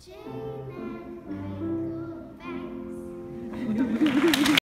Jim.